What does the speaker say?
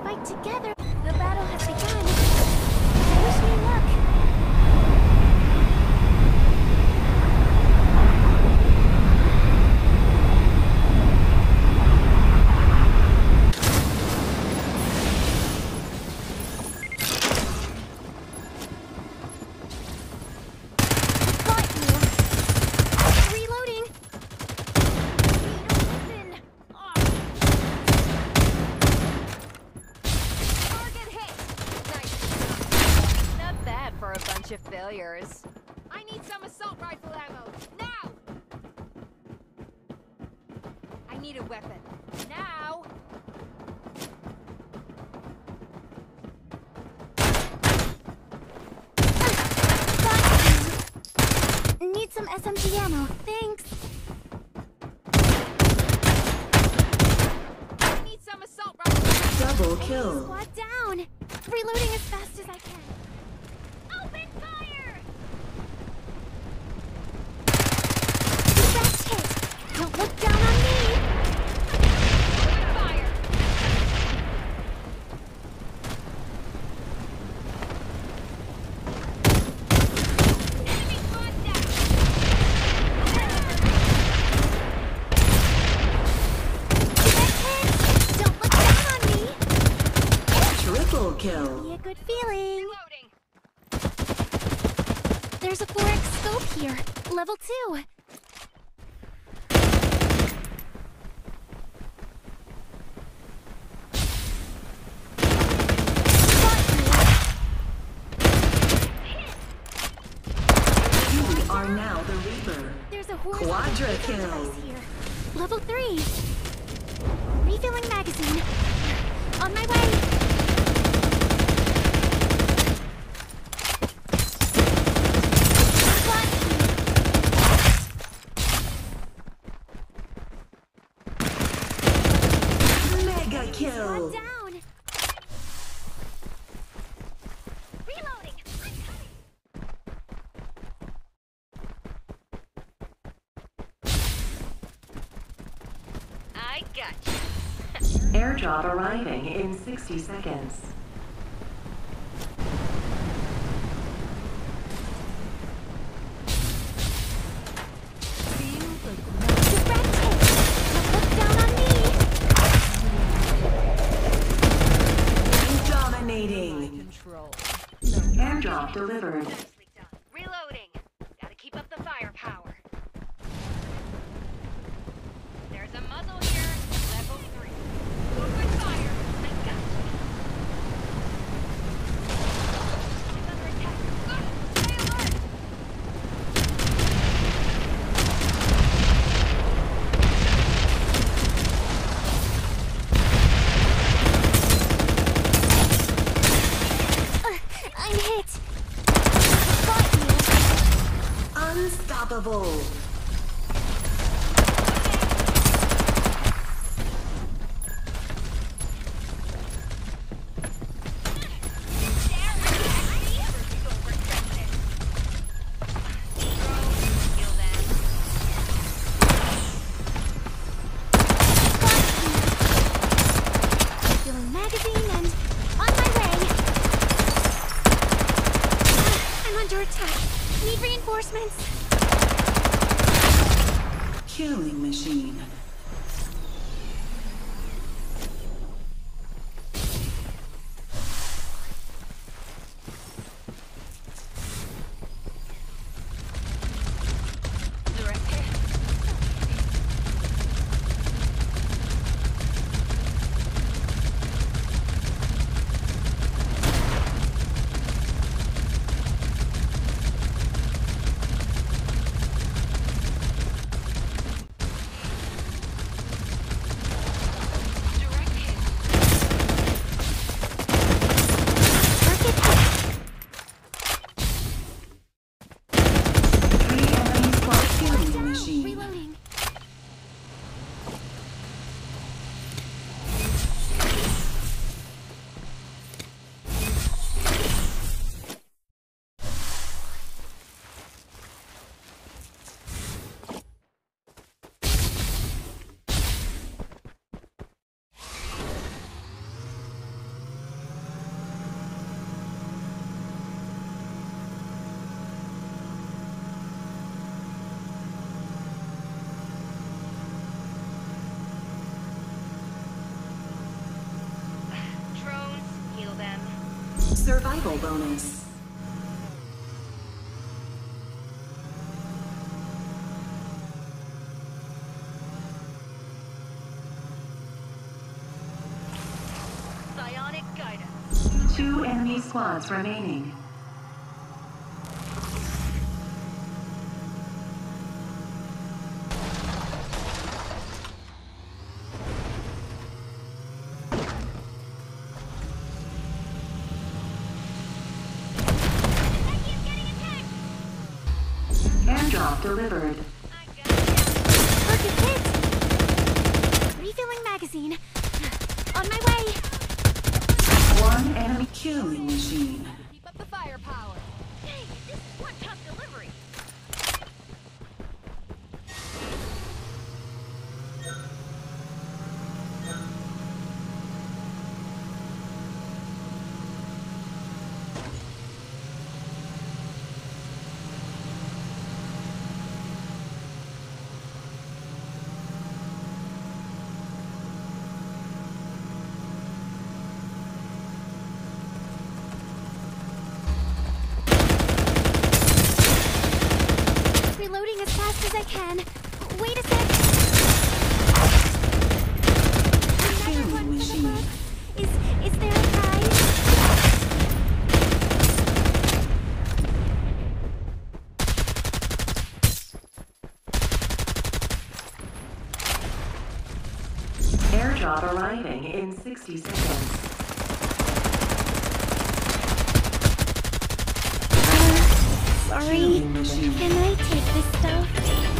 fight together. The battle has bunch of failures. I need some assault rifle ammo. Now! I need a weapon. Now! Got. Need some SMG ammo. Thanks. I need some assault rifle Double Enemy kill. Look down on me. Fire! Enemy squad down! Direct hit. Don't look down on me. Triple kill. Be a good feeling. Reloading! There's a 4x scope here. Level 2. Are now the Reaper. There's a Quadra kill. here. Level 3. Refilling magazine. On my way. Airdrop arriving in 60 seconds. Direct hit. Don't look down on me. Dominating. Control. Airdrop delivered. Killing machine. Survival bonus. Psionic guidance. Two enemy squads remaining. Delivered. I got it. Target hit! Refilling magazine. On my way! One enemy killing machine. Keep up the firepower. Dang, this is one tough delivery. Reloading as fast as I can. Wait a sec. Another one for the book. Is is there a prize? Airdrop arriving in 60 seconds. Sorry. Can I take this stuff?